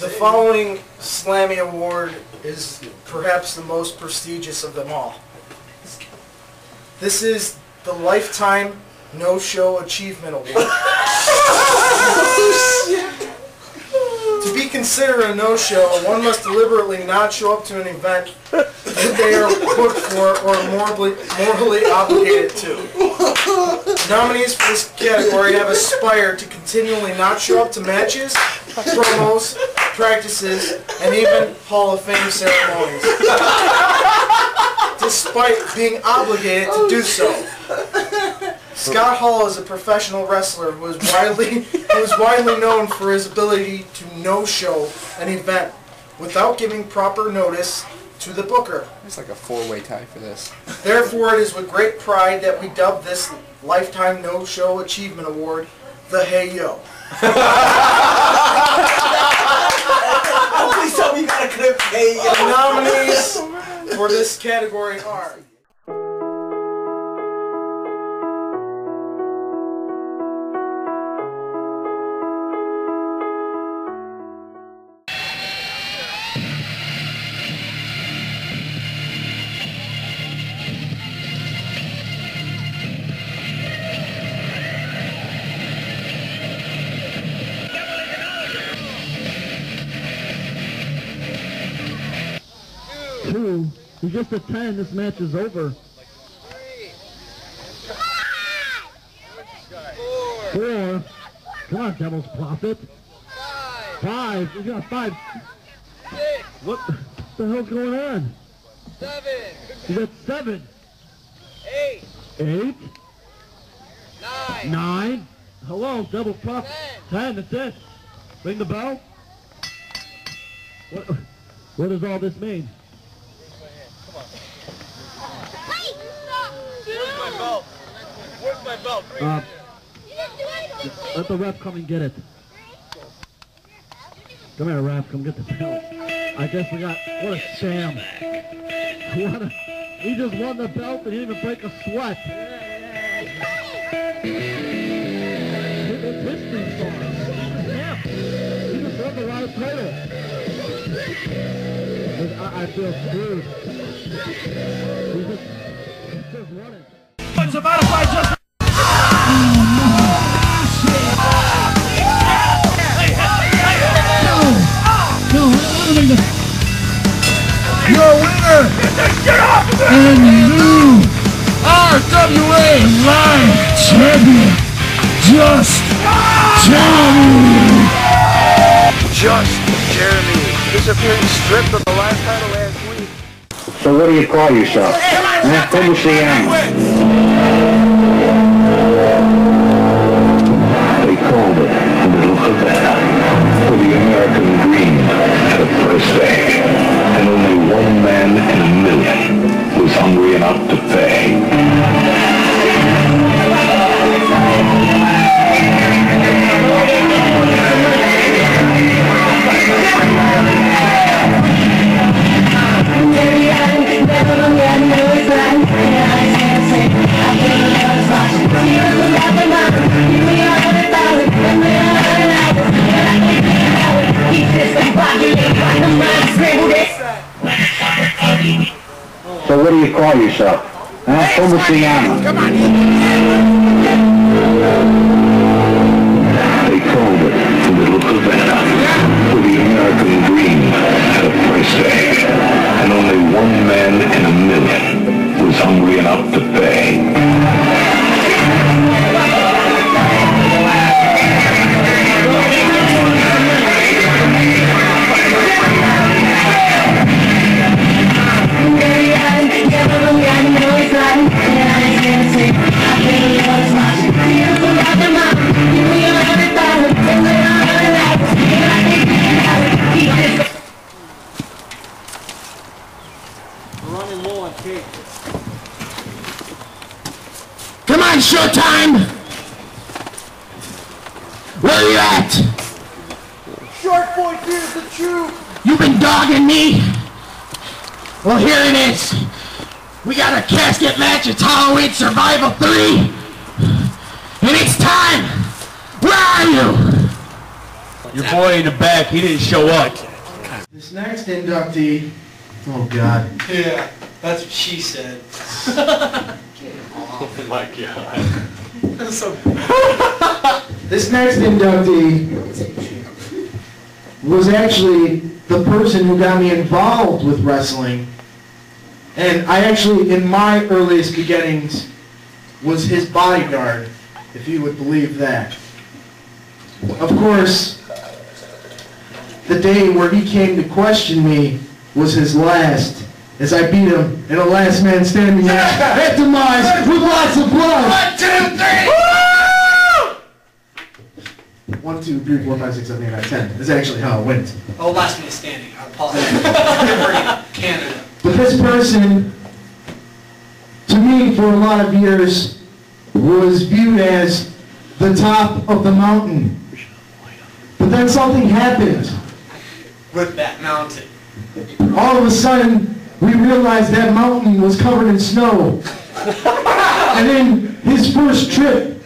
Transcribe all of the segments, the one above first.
The following Slammy Award is perhaps the most prestigious of them all. This is the Lifetime No Show Achievement Award. to be considered a no-show, one must deliberately not show up to an event that they are booked for or morally, morally obligated to. Nominees for this category have aspired to continually not show up to matches, promos, practices, and even Hall of Fame ceremonies. Despite being obligated to do so. Scott Hall is a professional wrestler who is widely who is widely known for his ability to no-show an event without giving proper notice to the booker. It's like a four-way tie for this. Therefore, it is with great pride that we dub this Lifetime No-Show Achievement Award the Hey Yo. Please tell me you The nominees for this category are just a 10. This match is over. Four. Come on, Devil's Prophet. Five. He's got five. Six. What the hell's going on? Seven, He's got seven. eight, Eight. nine, Nine. Hello, Devil's Prophet. Ten. That's it. Ring the bell. What, what does all this mean? Where's my belt? Where's my belt? Uh, let the ref come and get it. Come here, ref. Come get the belt. I guess we got... What a sham. What a, he just won the belt and he didn't even break a sweat. It's history stars. Yeah. He just won the right title. I, I feel screwed. He just, he just won it. It's about if I just. Your winner and new RWA Live Champion, Just Jeremy. Just Jeremy, disappearing stripped of the last title last week. So what do you call yourself? Huh? What was the end? Yourself? Huh? What was the end? Come on, Showtime! Where are you at? Shark Boy here's the truth. You've been dogging me? Well, here it is. We got a casket match. It's Halloween Survival 3. And it's time. Where are you? Your boy in the back, he didn't show up. This next inductee, oh god. Yeah, that's what she said. My god. That's so This next inductee was actually the person who got me involved with wrestling. And I actually, in my earliest beginnings, was his bodyguard, if you would believe that. Of course, the day where he came to question me was his last, as I beat him in a last man standing match at demise with lots of blood. One, two, three! One, two, three, four, five, six, seven, eight, nine, ten. That's actually how it went. Oh, last man standing. I apologize. Canada. But this person, to me, for a lot of years, was viewed as the top of the mountain. But then something happened. With that mountain. All of a sudden, we realized that mountain was covered in snow. And in his first trip,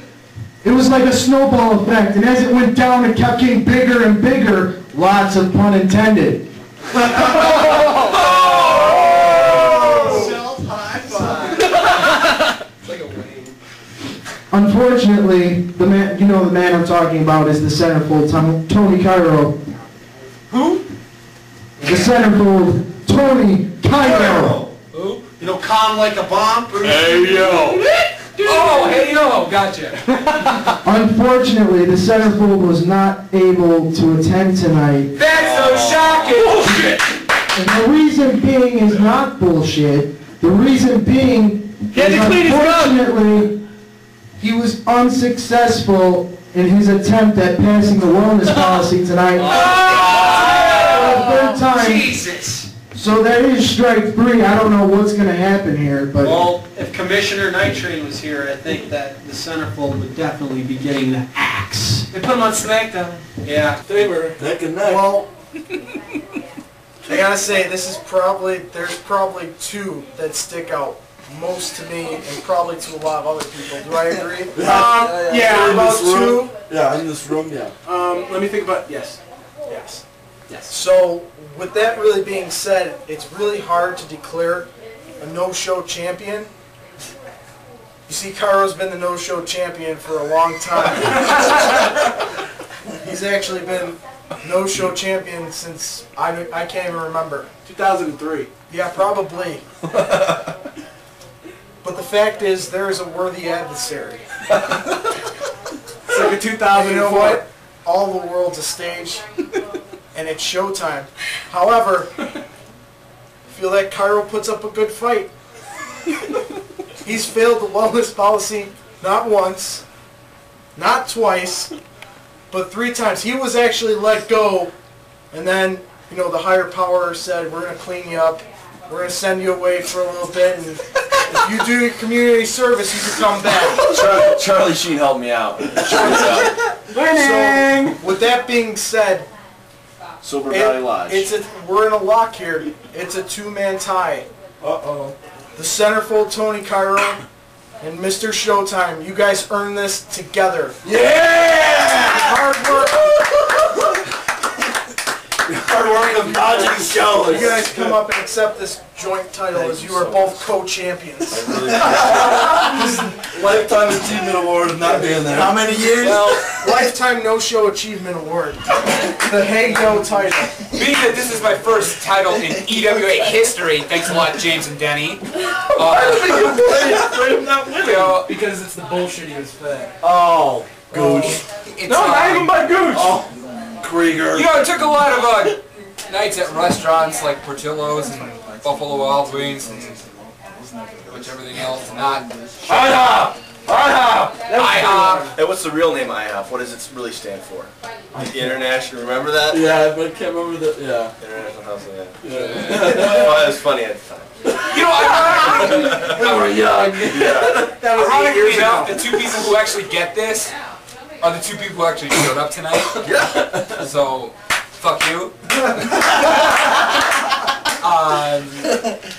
it was like a snowball effect. And as it went down, it kept getting bigger and bigger. Lots of pun intended. Unfortunately, the man, you know the man I'm talking about is the centerfold, Tony Cairo. Who? The centerfold, Tony Cairo. Who? You know, calm like a bomb? Hey yo. Oh, hey yo, gotcha. Unfortunately, the centerfold was not able to attend tonight. That's so shocking. Bullshit. And the reason being is not bullshit. The reason being had is to clean his unfortunately, he was unsuccessful in his attempt at passing the wellness policy tonight. Oh, For the third time. Jesus. So that is strike three. I don't know what's gonna happen here, but Well, if Commissioner Night Train was here, I think that the centerfold would definitely be getting the axe. They put him on SmackDown. Yeah. They were neck and neck. Well, I gotta say, this is probably, there's probably two that stick out most to me and probably to a lot of other people. Do I agree? Um, yeah, In about this two. room? Yeah, in this room, yeah. Um, let me think about, yes. Yes. Yes. So, with that really being said, it's really hard to declare a no-show champion. You see, Cairo's been the no-show champion for a long time. He's actually been no-show champion since I, I can't even remember. 2003. Yeah, probably. but the fact is, there is a worthy adversary. It's like a 2004. You know what? All the world's a stage, and it's showtime. However, I feel that Cairo puts up a good fight. He's failed the wellness policy not once, not twice, but three times. He was actually let go, and then, you know, the higher power said, we're going to clean you up. We're going to send you away for a little bit, and if you do your community service, you can come back. Char- Charlie Sheen helped me out. So, with that being said, Silver it- Valley Lodge. it's a, we're in a lock here. It's a two-man tie. Uh-oh. The centerfold Tony Cairo and Mr. Showtime. You guys earn this together. yeah! Hard work. Hard of dodging shows. You guys come up and accept this joint title as you are both co-champions. Lifetime Achievement Award of not being there. How many years? Lifetime No-Show Achievement Award. The Hey Yo title. Being that this is my first title in EWA history, thanks a lot, James and Denny. Uh, you know, Because it's the bullshit he was fed. oh, Gooch. it's, No, not even by Gooch. Oh, Krieger. You know, it took a lot of uh, nights at restaurants like Portillo's and Buffalo Wild Wings and which everything else not. IHOP! IHOP! IHOP. Hey, what's the real name IHOP? What does it really stand for? The International, remember that? Yeah, but I can't remember the, yeah. International House of that. yeah. well, it was funny at the time. You know, ironically, we were young. That was ironically enough, the two people who actually get this are the two people who actually showed up tonight. Yeah. So, fuck you. Um,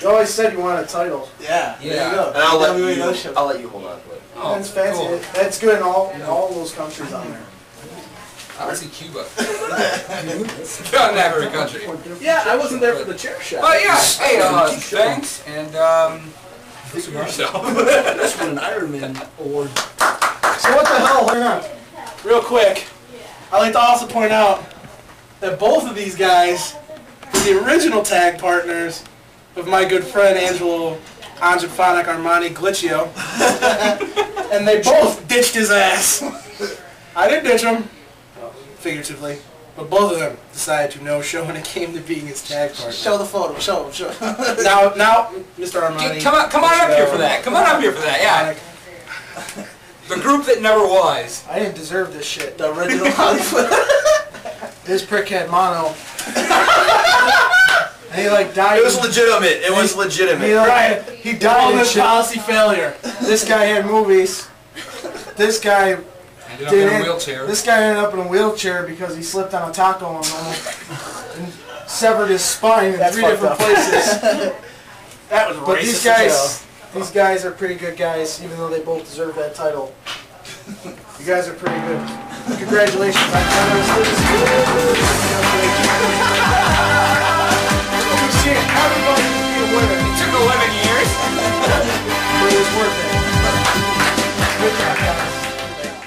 You always said you wanted a title. Yeah. yeah. And I'll let NWA you, no show. I'll let you hold on to it. Oh, That's fancy. cool. That's good in all in all those countries on there. I want to see Cuba. God, not every country. Yeah, I wasn't there for the chair shot. But yeah, hey, uh, thanks, and um, listen to yourself. That's won an Ironman award. So what the hell? Hang on. Real quick, I'd like to also point out that both of these guys were the original tag partners of my good friend Angelo Angiphonic Armani Glitchio. and they both ditched his ass. I didn't ditch him, figuratively, but both of them decided to no show when it came to being his tag partner. Show the photo. Show him. Show. Now, now, Mr. Armani. Come on, come on up here for that. Come on up here for that. Yeah, the group that never was. I didn't deserve this shit. The original Hollywood. This prick had mono. and he like died. It was in- legitimate. It was He, legitimate. like, he died in Wellness policy failure. This guy had movies. This guy Ended up in a wheelchair. This guy ended up in a wheelchair because he slipped on a taco and, almost- and severed his spine in That's three different up. places. That was But racist these as guys, these guys are pretty good guys, even though they both deserve that title. You guys are pretty good. Congratulations, my fellows. Holy shit, Everybody did you be a winner? It took 11 years. but it was worth it. Good job, guys.